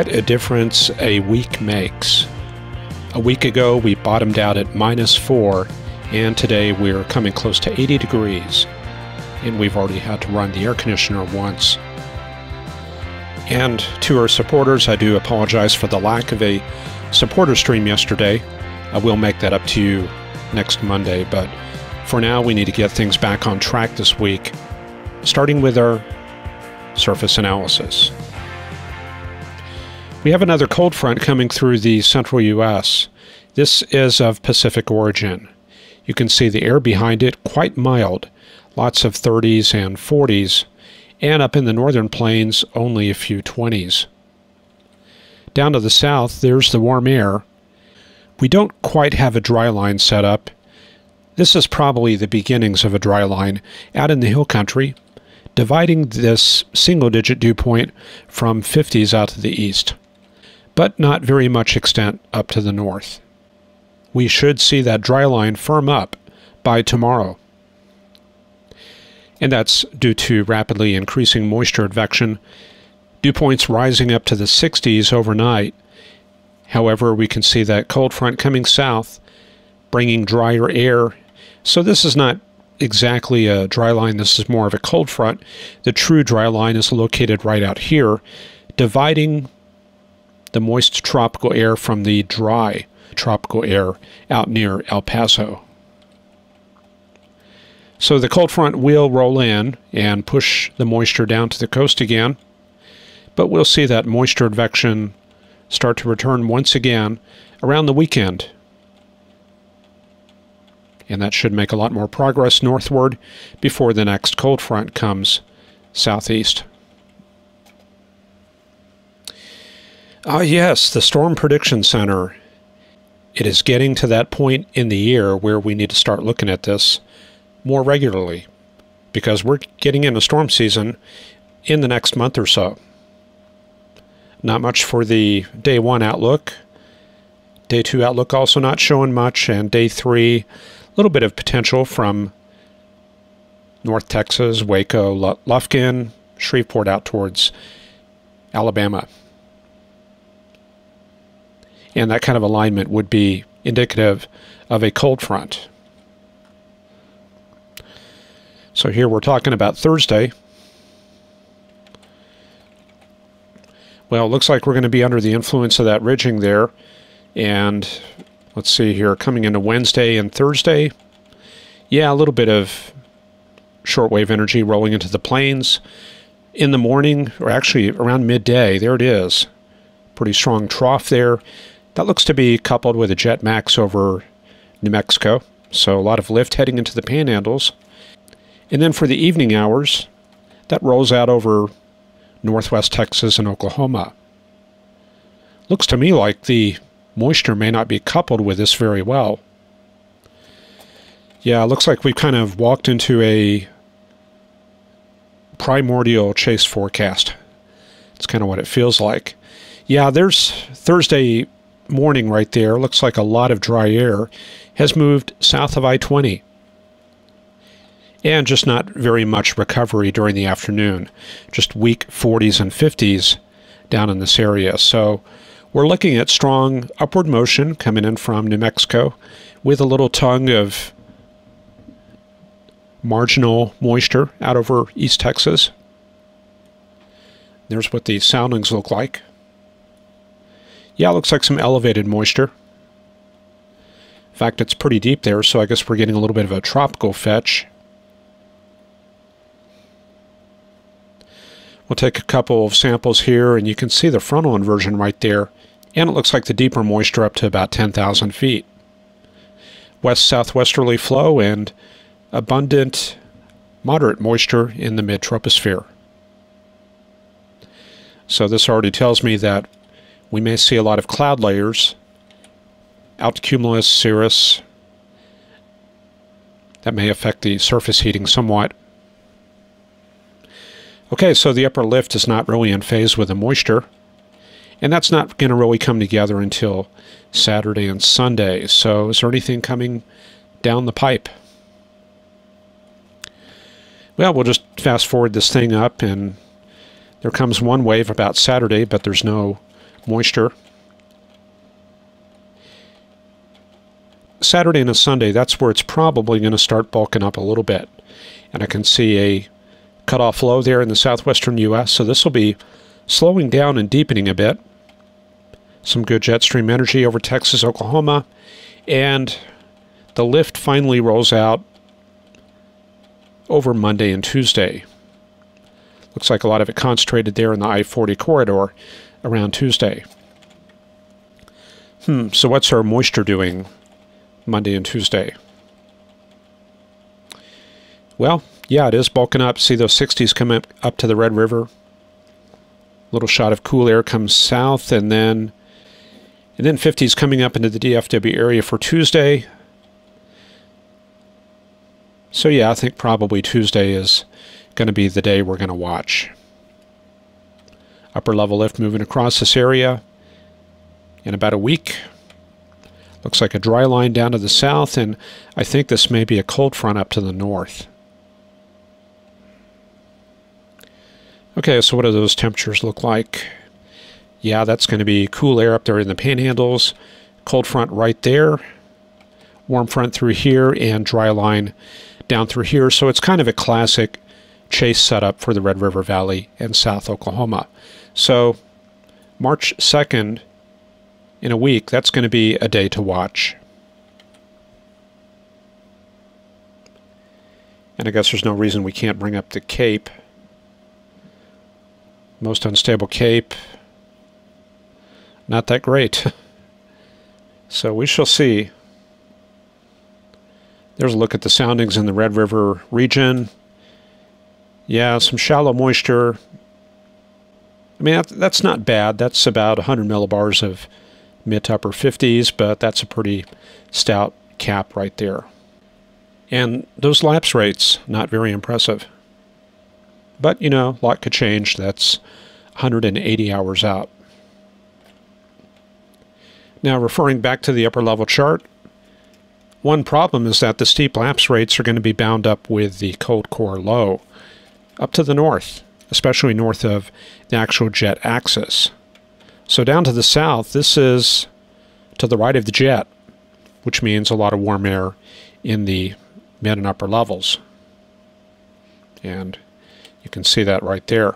What a difference a week makes. A week ago, we bottomed out at minus 4, and today we're coming close to 80 degrees. And we've already had to run the air conditioner once. And to our supporters, I do apologize for the lack of a supporter stream yesterday. I will make that up to you next Monday, but for now, we need to get things back on track this week, starting with our surface analysis. We have another cold front coming through the central U.S. This is of Pacific origin. You can see the air behind it quite mild, lots of 30s and 40s, and up in the northern plains, only a few 20s. Down to the south, there's the warm air. We don't quite have a dry line set up. This is probably the beginnings of a dry line out in the hill country, dividing this single digit dew point from 50s out to the east but not very much extent up to the north. We should see that dry line firm up by tomorrow. And that's due to rapidly increasing moisture advection, dew points rising up to the 60s overnight. However, we can see that cold front coming south, bringing drier air. So this is not exactly a dry line, this is more of a cold front. The true dry line is located right out here, dividing the moist tropical air from the dry tropical air out near El Paso. So the cold front will roll in and push the moisture down to the coast again, but we'll see that moisture advection start to return once again around the weekend. And that should make a lot more progress northward before the next cold front comes southeast. Ah, yes, the Storm Prediction Center. It is getting to that point in the year where we need to start looking at this more regularly because we're getting into storm season in the next month or so. Not much for the day one outlook. Day two outlook also not showing much, and day three, a little bit of potential from North Texas, Waco, Lufkin, Shreveport out towards Alabama. And that kind of alignment would be indicative of a cold front. So here we're talking about Thursday. Well, it looks like we're going to be under the influence of that ridging there. And let's see here, coming into Wednesday and Thursday. Yeah, a little bit of shortwave energy rolling into the plains. In the morning, or actually around midday, there it is. Pretty strong trough there. That looks to be coupled with a Jet Max over New Mexico, so a lot of lift heading into the panhandles. And then for the evening hours, that rolls out over northwest Texas and Oklahoma. Looks to me like the moisture may not be coupled with this very well. Yeah, looks like we've kind of walked into a primordial chase forecast. It's kind of what it feels like. Yeah, there's Thursday morning right there, looks like a lot of dry air, has moved south of I-20. And just not very much recovery during the afternoon, just weak 40s and 50s down in this area. So we're looking at strong upward motion coming in from New Mexico with a little tongue of marginal moisture out over East Texas. There's what the soundings look like. Yeah, looks like some elevated moisture. In fact, it's pretty deep there, so I guess we're getting a little bit of a tropical fetch. We'll take a couple of samples here, and you can see the frontal inversion right there. And it looks like the deeper moisture up to about 10,000 feet. West-southwesterly flow and abundant moderate moisture in the mid-troposphere. So this already tells me that we may see a lot of cloud layers, altocumulus, cirrus. That may affect the surface heating somewhat. Okay, so the upper lift is not really in phase with the moisture. And that's not going to really come together until Saturday and Sunday. So is there anything coming down the pipe? Well, we'll just fast forward this thing up and there comes one wave about Saturday, but there's no moisture. Saturday and a Sunday, that's where it's probably going to start bulking up a little bit. And I can see a cutoff low there in the southwestern U.S., so this will be slowing down and deepening a bit. Some good jet stream energy over Texas, Oklahoma, and the lift finally rolls out over Monday and Tuesday. Looks like a lot of it concentrated there in the I 40 corridor around Tuesday. Hmm, so what's our moisture doing Monday and Tuesday? Well, yeah, it is bulking up. See those 60s come up, up to the Red River. Little shot of cool air comes south, and then and then 50s coming up into the DFW area for Tuesday. So yeah, I think probably Tuesday is going to be the day we're going to watch. Upper level lift moving across this area in about a week. Looks like a dry line down to the south, and I think this may be a cold front up to the north. Okay, so what do those temperatures look like? Yeah, that's going to be cool air up there in the panhandles, cold front right there, warm front through here, and dry line down through here. So it's kind of a classic chase setup for the Red River Valley and South Oklahoma. So March 2nd, in a week, that's going to be a day to watch. And I guess there's no reason we can't bring up the Cape. Most unstable Cape. Not that great. so we shall see. There's a look at the soundings in the Red River region. Yeah, some shallow moisture. I mean, that's not bad. That's about 100 millibars of mid to upper 50s, but that's a pretty stout cap right there. And those lapse rates, not very impressive. But, you know, a lot could change. That's 180 hours out. Now, referring back to the upper level chart, one problem is that the steep lapse rates are going to be bound up with the cold core low up to the north, especially north of the actual jet axis. So down to the south, this is to the right of the jet, which means a lot of warm air in the mid and upper levels. And you can see that right there.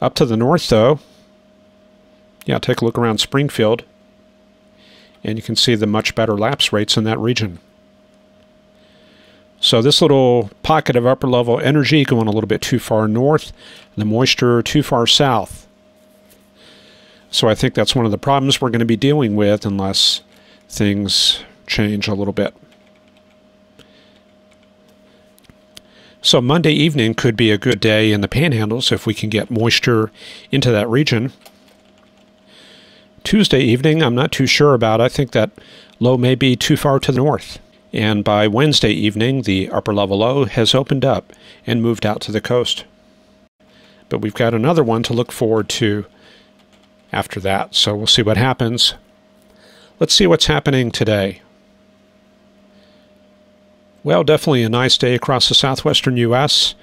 Up to the north, though, yeah, take a look around Springfield and you can see the much better lapse rates in that region. So this little pocket of upper level energy going a little bit too far north, the moisture too far south. So I think that's one of the problems we're going to be dealing with unless things change a little bit. So Monday evening could be a good day in the panhandles if we can get moisture into that region. Tuesday evening, I'm not too sure about. I think that low may be too far to the north. And by Wednesday evening, the upper level low has opened up and moved out to the coast. But we've got another one to look forward to after that, so we'll see what happens. Let's see what's happening today. Well, definitely a nice day across the southwestern U.S.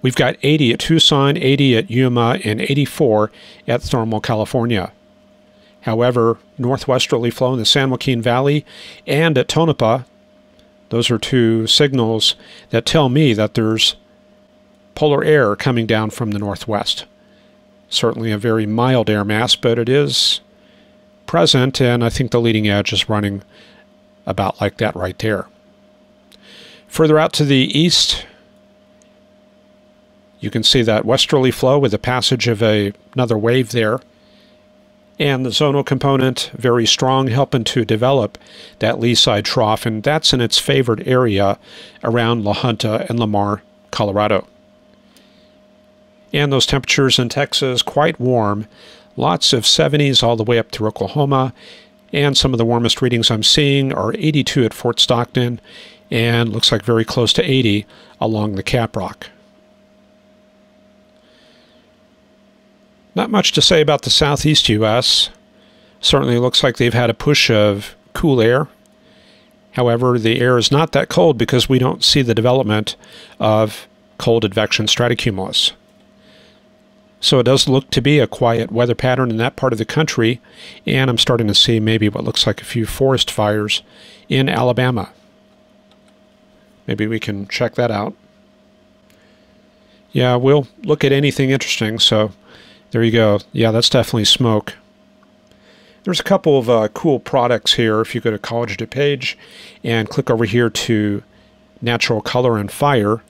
We've got 80 at Tucson, 80 at Yuma, and 84 at Thermal, California. However, northwesterly flow in the San Joaquin Valley and at Tonopah, those are two signals that tell me that there's polar air coming down from the northwest. Certainly a very mild air mass, but it is present, and I think the leading edge is running about like that right there. Further out to the east, you can see that westerly flow with the passage of a, another wave there and the zonal component very strong, helping to develop that lee side trough, and that's in its favored area around La Junta and Lamar, Colorado. And those temperatures in Texas quite warm, lots of 70s all the way up through Oklahoma, and some of the warmest readings I'm seeing are 82 at Fort Stockton, and looks like very close to 80 along the Caprock. Not much to say about the southeast U.S. Certainly looks like they've had a push of cool air. However, the air is not that cold because we don't see the development of cold advection stratocumulus. So it does look to be a quiet weather pattern in that part of the country, and I'm starting to see maybe what looks like a few forest fires in Alabama. Maybe we can check that out. Yeah, we'll look at anything interesting, so there you go. Yeah, that's definitely smoke. There's a couple of uh, cool products here. If you go to College DuPage and click over here to Natural Color and Fire,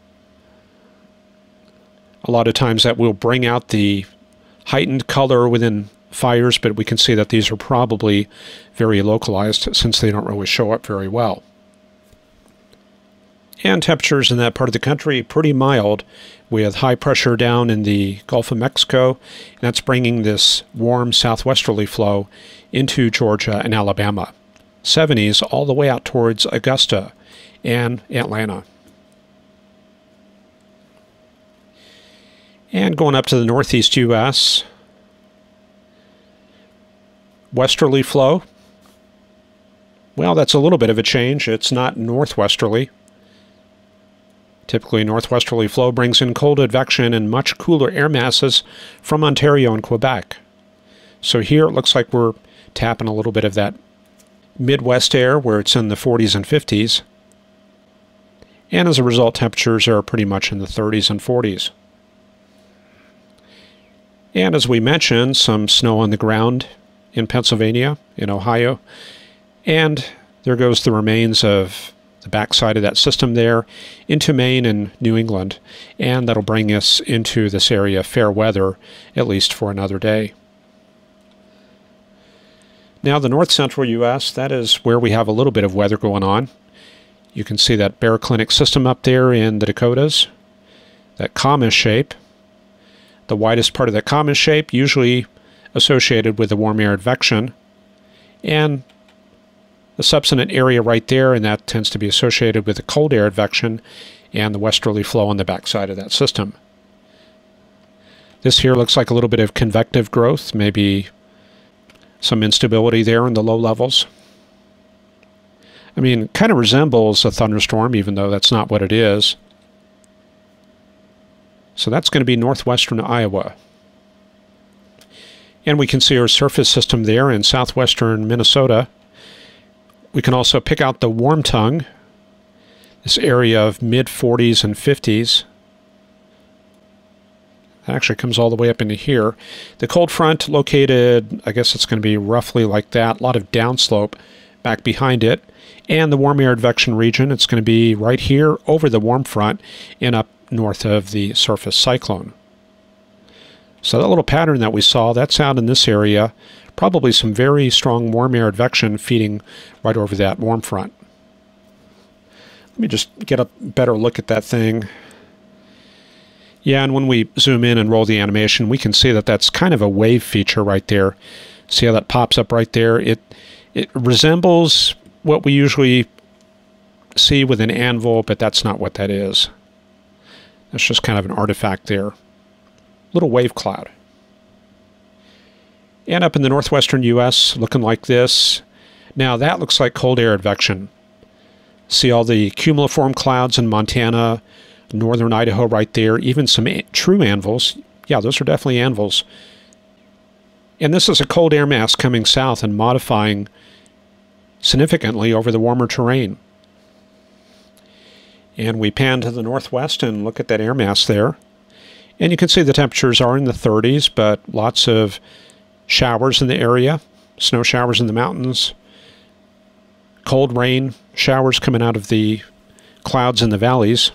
a lot of times that will bring out the heightened color within fires, but we can see that these are probably very localized since they don't really show up very well. And temperatures in that part of the country pretty mild with high pressure down in the Gulf of Mexico. And that's bringing this warm southwesterly flow into Georgia and Alabama. 70s all the way out towards Augusta and Atlanta. And going up to the northeast U.S., westerly flow. Well, that's a little bit of a change. It's not northwesterly. Typically, northwesterly flow brings in cold advection and much cooler air masses from Ontario and Quebec. So here it looks like we're tapping a little bit of that Midwest air where it's in the 40s and 50s. And as a result, temperatures are pretty much in the 30s and 40s. And as we mentioned, some snow on the ground in Pennsylvania, in Ohio. And there goes the remains of the backside of that system there into Maine and New England, and that'll bring us into this area fair weather, at least for another day. Now, the north central U.S., that is where we have a little bit of weather going on. You can see that baroclinic system up there in the Dakotas, that comma shape. The widest part of that comma shape, usually associated with the warm air advection, and the subsident area right there, and that tends to be associated with the cold air advection and the westerly flow on the backside of that system. This here looks like a little bit of convective growth, maybe some instability there in the low levels. I mean, kind of resembles a thunderstorm, even though that's not what it is. So that's going to be northwestern Iowa. And we can see our surface system there in southwestern Minnesota. We can also pick out the warm tongue, this area of mid 40s and 50s. That actually comes all the way up into here. The cold front located, I guess it's going to be roughly like that, a lot of downslope back behind it. And the warm air advection region, it's going to be right here over the warm front and up north of the surface cyclone. So that little pattern that we saw, that's out in this area probably some very strong warm air advection feeding right over that warm front. Let me just get a better look at that thing. Yeah, and when we zoom in and roll the animation, we can see that that's kind of a wave feature right there. See how that pops up right there? It, it resembles what we usually see with an anvil, but that's not what that is. That's just kind of an artifact there. Little wave cloud. And up in the northwestern U.S., looking like this. Now that looks like cold air advection. See all the cumuliform clouds in Montana, northern Idaho right there, even some true anvils. Yeah, those are definitely anvils. And this is a cold air mass coming south and modifying significantly over the warmer terrain. And we pan to the northwest and look at that air mass there. And you can see the temperatures are in the 30s, but lots of showers in the area, snow showers in the mountains, cold rain showers coming out of the clouds in the valleys,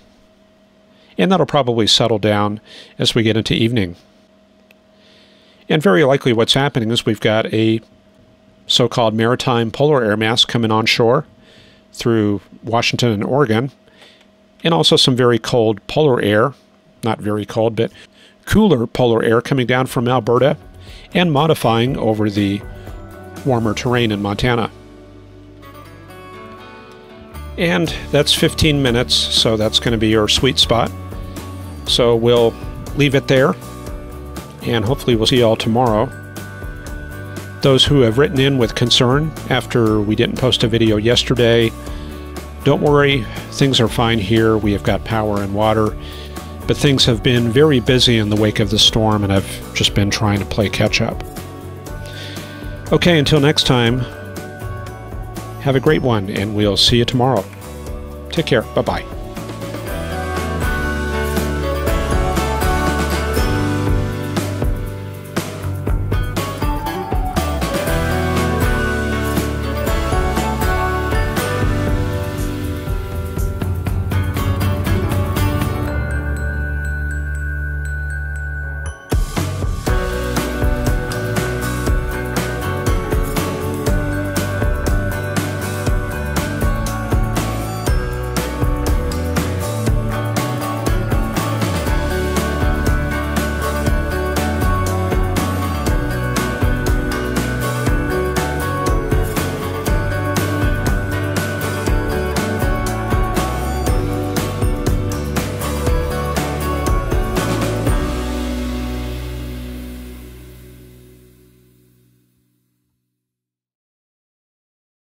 and that'll probably settle down as we get into evening. And very likely what's happening is we've got a so-called maritime polar air mass coming onshore through Washington and Oregon, and also some very cold polar air, not very cold, but cooler polar air coming down from Alberta and modifying over the warmer terrain in Montana. And that's 15 minutes, so that's going to be your sweet spot. So we'll leave it there, and hopefully we'll see you all tomorrow. Those who have written in with concern after we didn't post a video yesterday, don't worry, things are fine here. We have got power and water. But things have been very busy in the wake of the storm, and I've just been trying to play catch up. Okay, until next time, have a great one, and we'll see you tomorrow. Take care. Bye bye.